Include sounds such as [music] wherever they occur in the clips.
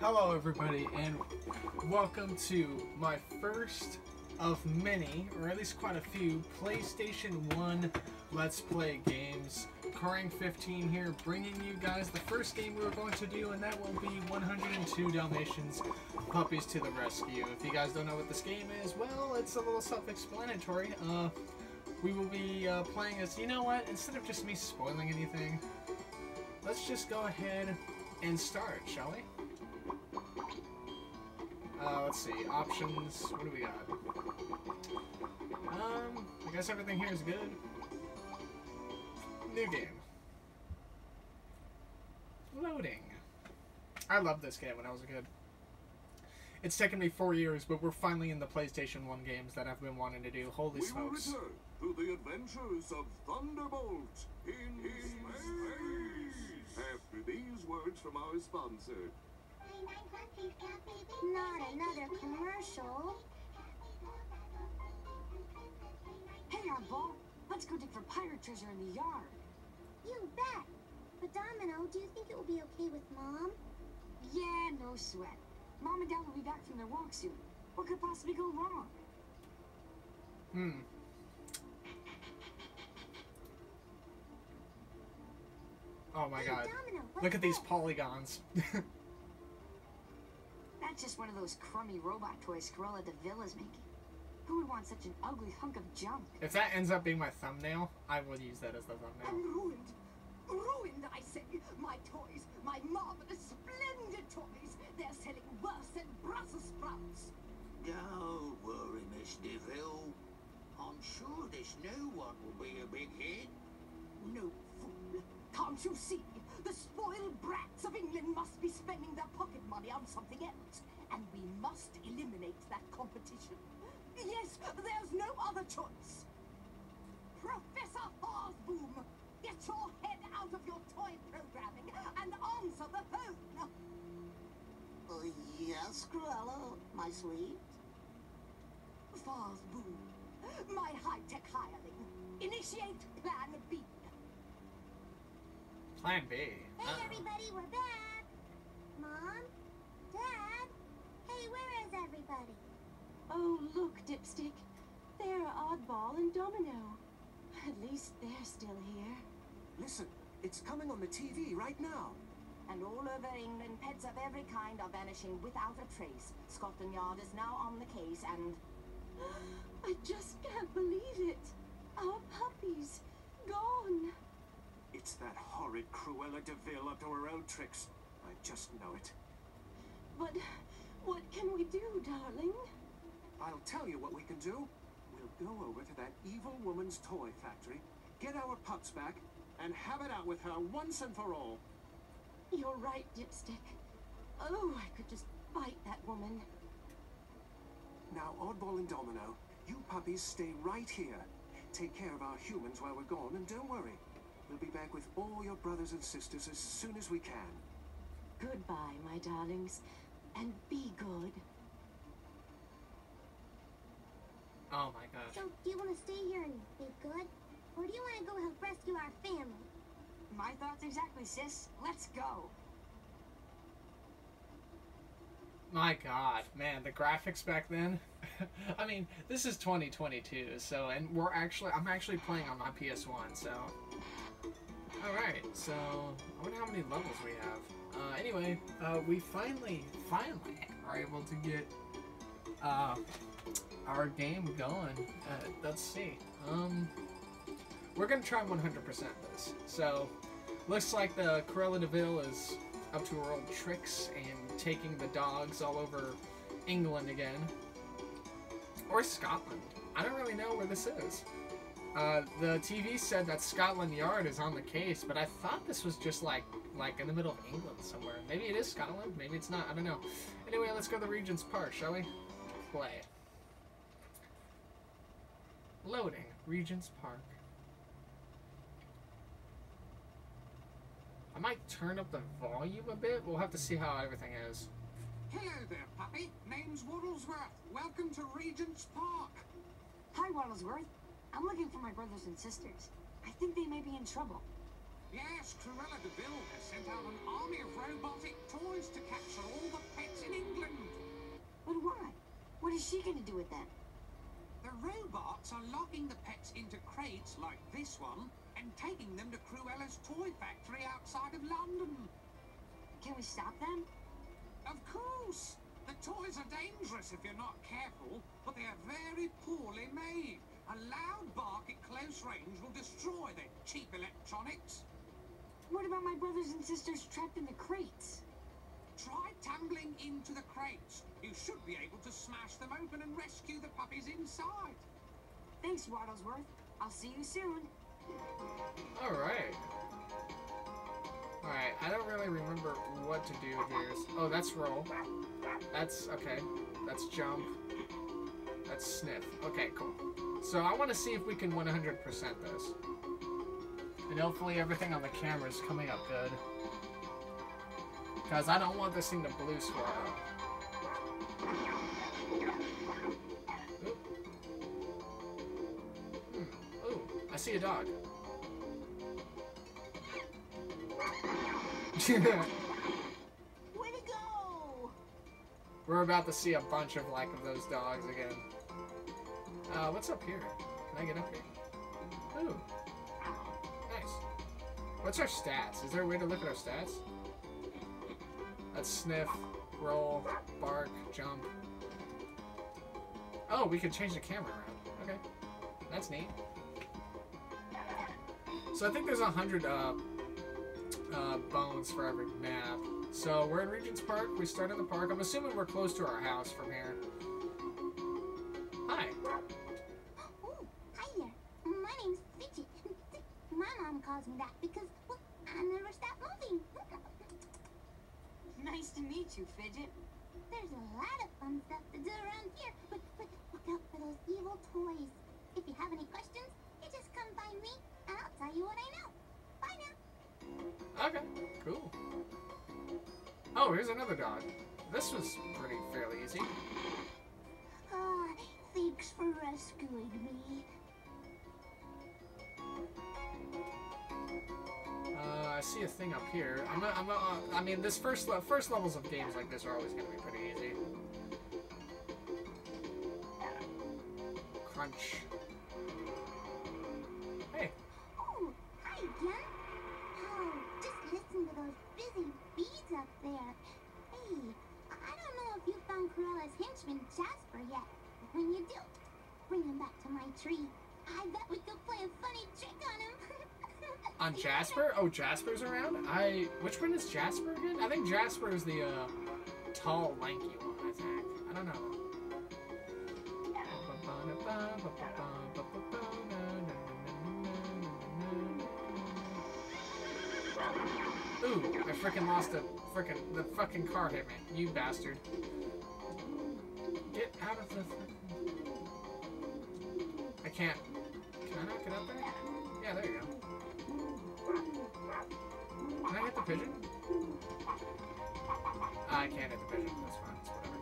Hello, everybody, and welcome to my first of many, or at least quite a few, PlayStation 1 Let's Play games. Corang15 here, bringing you guys the first game we were going to do, and that will be 102 Dalmatians Puppies to the Rescue. If you guys don't know what this game is, well, it's a little self-explanatory. Uh, we will be uh, playing as, you know what, instead of just me spoiling anything, let's just go ahead and start, shall we? Let's see, options, what do we got? Um, I guess everything here is good. New game. Loading. I loved this game when I was a kid. It's taken me four years, but we're finally in the PlayStation 1 games that I've been wanting to do. Holy we smokes. will return to the adventures of Thunderbolt in space. After these words from our sponsor. Not another commercial. Hey, Oddball, let's go dig for pirate treasure in the yard. You bet. But Domino, do you think it will be okay with Mom? Yeah, no sweat. Mom and Dad will be back from their walk soon. What could possibly go wrong? Hmm. Oh my Hey, god. Domino, Look at these polygons. [laughs] That's just one of those crummy robot toys Cruella de Vil is making. Who would want such an ugly hunk of junk? if that ends up being my thumbnail, I will use that as the I'm ruined. Ruined, I say. My toys, my marvelous, splendid toys. They're selling worse than Brussels sprouts. Don't worry, Miss de Vil. I'm sure this new one will be a big hit. No fool. Can't you see? The spoiled brats of England must be spending their pocket money on something else. And we must eliminate that competition. Yes, there's no other choice. Professor Farsboom, get your head out of your toy programming and answer the phone. Uh, yes, Cruella, my sweet. Farsboom, my high-tech hireling, initiate Plan B. Plan B. Hey, Uh-oh. everybody, we're back. Mom? Dad? Hey, where is everybody? Oh, look, Dipstick. They're Oddball and Domino. At least they're still here. Listen, it's coming on the TV right now. And all over England, pets of every kind are vanishing without a trace. Scotland Yard is now on the case, and [gasps] I just can't believe it. Our puppies, gone. It's that horrid Cruella de Vil up to her old tricks. I just know it. But what can we do, darling? I'll tell you what we can do. We'll go over to that evil woman's toy factory, get our pups back, and have it out with her once and for all. You're right, Dipstick. Oh, I could just bite that woman. Now, Oddball and Domino, you puppies stay right here. Take care of our humans while we're gone, and don't worry. We'll be back with all your brothers and sisters as soon as we can. Goodbye, my darlings, and be good. Oh my gosh. So, do you want to stay here and be good? Or do you want to go help rescue our family? my thoughts exactly, sis. Let's go. My god, man, the graphics back then. [laughs] I mean, this is 2022, so and we're actually I'm actually playing on my PS1, so Alright, so I wonder how many levels we have. Uh, anyway, uh, we finally, finally are able to get uh, our game going. Uh, let's see. Um, we're gonna try 100% this. So, looks like the Cruella de Vil is up to her old tricks and taking the dogs all over England again. Or Scotland. I don't really know where this is. Uh, the TV said that Scotland Yard is on the case, but I thought this was just like like in the middle of England somewhere. Maybe it is Scotland, maybe it's not, I don't know. Anyway, let's go to Regent's Park, shall we? Play. Loading. Regent's Park. I might turn up the volume a bit. We'll have to see how everything is. Hello there, puppy. Name's Waddlesworth. Welcome to Regent's Park. Hi, Waddlesworth. I'm looking for my brothers and sisters. I think they may be in trouble. Yes, Cruella de Vil has sent out an army of robotic toys to capture all the pets in England. But why? What is she gonna do with them? The robots are locking the pets into crates like this one and taking them to Cruella's toy factory outside of London. Can we stop them? Of course! The toys are dangerous if you're not careful, but they are very poorly made. A loud bark at close range will destroy their cheap electronics. What about my brothers and sisters trapped in the crates? Try tumbling into the crates. You should be able to smash them open and rescue the puppies inside. Thanks, Waddlesworth. I'll see you soon. Alright. Alright, I don't really remember what to do here. Oh, that's roll. That's, okay. That's jump. That's sniff. Okay, cool. So I want to see if we can 100% this. And hopefully everything on the camera is coming up good. Because I don't want this thing to blue square up. Hmm. Ooh, I see a dog. [laughs] We're about to see a bunch of like of those dogs again. Uh, what's up here? Can I get up here? Ooh. Nice. What's our stats? Is there a way to look at our stats? That's sniff, roll, bark, jump. Oh, we can change the camera around. Okay. That's neat. So I think there's a hundred uh, uh, bones for every map. So we're in Regent's Park. We start in the park. I'm assuming we're close to our house from here. Hi. Oh, hi there. My name's Fidget. [laughs] My mom calls me that because, well, I never stop moving. [laughs] Nice to meet you, Fidget. There's a lot of fun stuff to do around here, but, but look out for those evil toys. If you have any questions, you just come find me, and I'll tell you what I know. Okay. Cool. Oh, here's another dog. This was pretty fairly easy. Ah, thanks for rescuing me. Uh, I see a thing up here. I'm, a, I'm a, uh, I mean, this first le first levels of games like this are always going to be pretty easy. Crunch. There. Hey, I don't know if you found Cruella's henchman Jasper yet. When you do, bring him back to my tree. I bet we could play a funny trick on him. [laughs] On Jasper? Oh, Jasper's around? I. Which one is Jasper again? I think Jasper is the uh, tall, lanky one. I think. I don't know. Ooh, I freaking lost a freaking the fucking car hit me. You bastard. Get out of the I can't. Can I not get up there? Yeah, there you go. Can I hit the pigeon? I can't hit the pigeon. That's fine. It's whatever.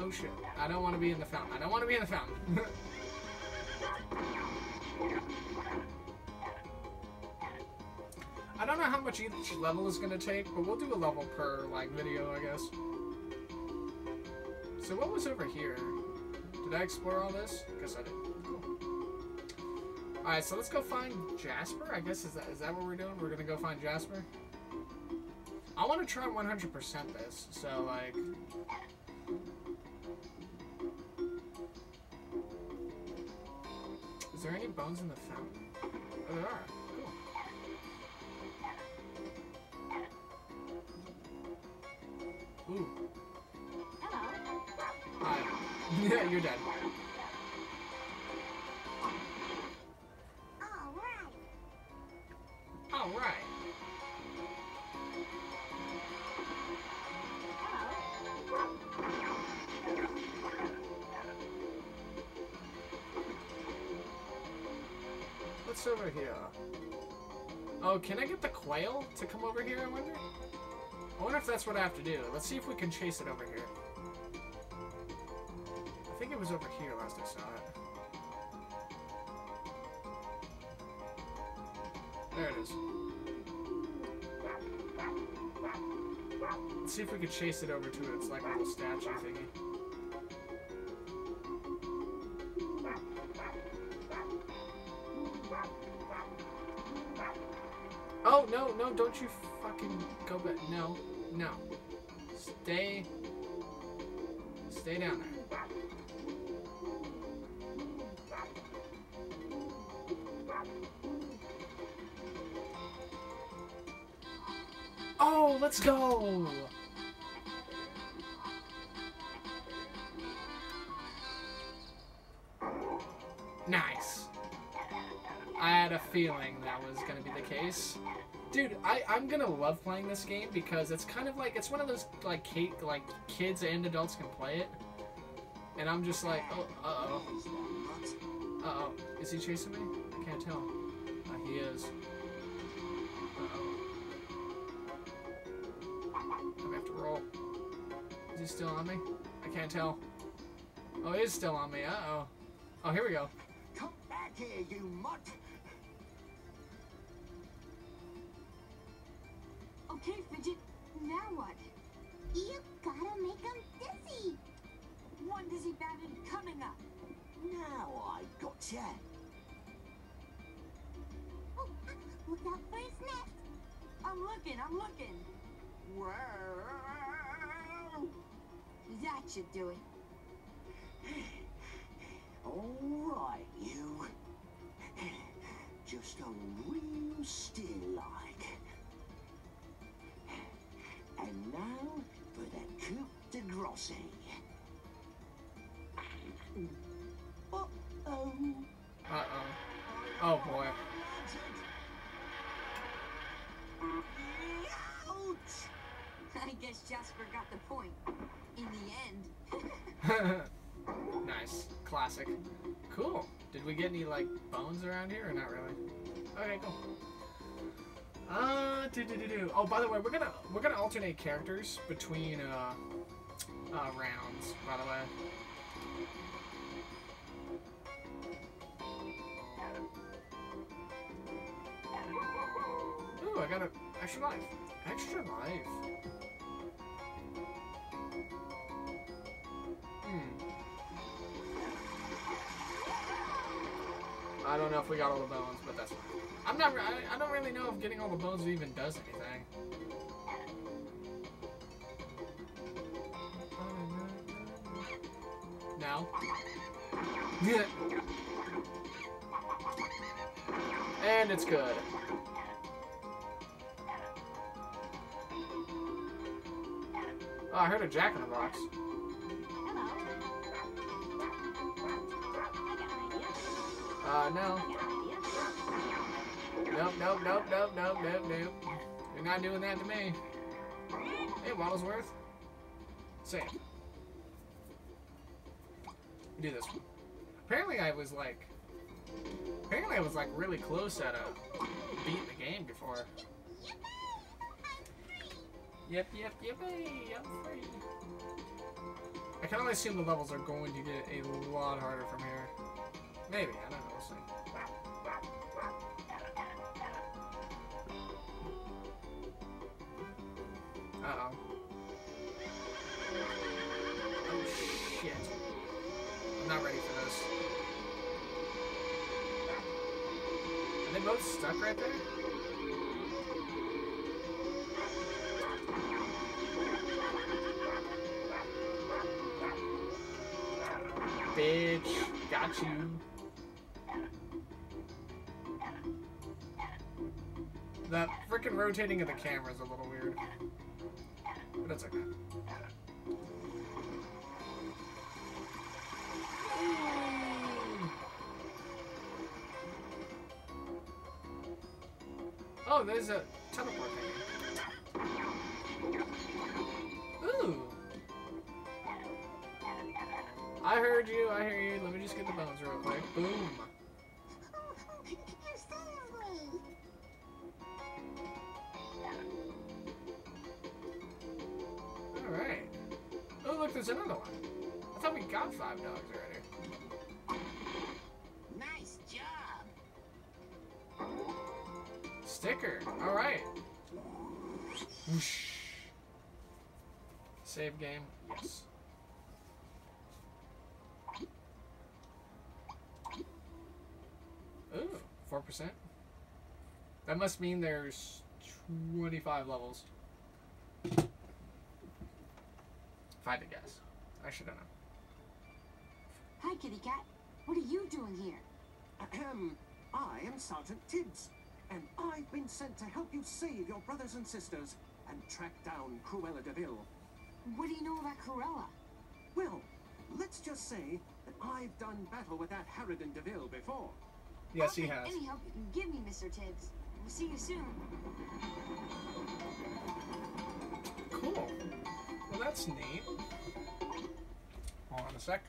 Oh shit. I don't want to be in the fountain. I don't want to be in the fountain. [laughs] much each level is going to take, but we'll do a level per, like, video, I guess. So what was over here? Did I explore all this? Guess I did. Alright, so let's go find Jasper, I guess. Is that is that what we're doing? We're gonna go find Jasper? I want to try 100% this, so, like... Is there any bones in the fountain? Oh, there are. Ooh. Hello. Hi. [laughs] yeah, you're dead. All right. All right. What's over here? Oh, can I get the quail to come over here, I wonder? I wonder if that's what I have to do. Let's see if we can chase it over here. I think it was over here last I saw it. There it is. Let's see if we can chase it over to it. its like a little statue thingy. Oh, no, no, don't you fucking go back. No, no. Stay. Stay down there. Oh, let's go! Nice. I had a feeling that was gonna be the case. Dude, I, I'm gonna love playing this game because it's kind of like it's one of those like ki- like kids and adults can play it, and I'm just like, oh, uh oh, uh oh, is he chasing me? I can't tell. Uh, he is. Uh oh. I'm gonna have to roll. Is he still on me? I can't tell. Oh, he is still on me. Uh oh. Oh, here we go. Come back here, you mutt! Okay, Fidget, now what? You gotta make him dizzy. One dizzy bandit coming up. Now I gotcha. Oh, look out for his nest. I'm looking, I'm looking. Whoa! That should do it. [sighs] All right, you. [sighs] Just a real still Uh-oh. Uh oh. Oh boy. I guess Jasper got the point. In the end. [laughs] nice. Classic. Cool. Did we get any like bones around here or not really? Okay, cool. Uh, do do do do. Oh, by the way, we're gonna we're gonna alternate characters between uh, uh rounds. By the way. Ooh, I got an extra life. Extra life. Hmm. I don't know if we got all the bones, but that's fine. I'm not. I, I don't really know if getting all the bones even does anything. No. and it's good. Oh, I heard a jack in the box. Uh, no. Nope, nope, nope, nope, nope, nope, nope. You're not doing that to me. Hey, Waddlesworth. Same. Do this. Apparently I was like... Apparently I was like really close at uh, beating the game before. Yep, yep, yep, I'm free. I can only assume the levels are going to get a lot harder from here. Maybe, I don't know, we'll see. Uh-oh. Oh, shit. Not ready for this. Are they both stuck right there? Bitch. Got you. That freaking rotating of the camera is a little weird. But that's okay. Oh, there's a teleport thing. Ooh. I heard you, I hear you. Let me just get the bones real quick. Boom. You saved me. Alright. Oh, look, there's another one. I thought we got five dogs already. Sticker. All right. Whoosh. Save game. Yes. Ooh, four percent. That must mean there's twenty-five levels. If I had to guess, I should have known. Hi, Kitty Cat. What are you doing here? Ahem. [clears throat] I am Sergeant Tibbs, and I've been sent to help you save your brothers and sisters and track down Cruella de Vil. What do you know about Cruella? Well, let's just say that I've done battle with that Harridan de Vil before. Yes, he has. Any help you can give me, Mr. Tibbs. We'll see you soon. Cool. Well, that's neat. Hold on a sec.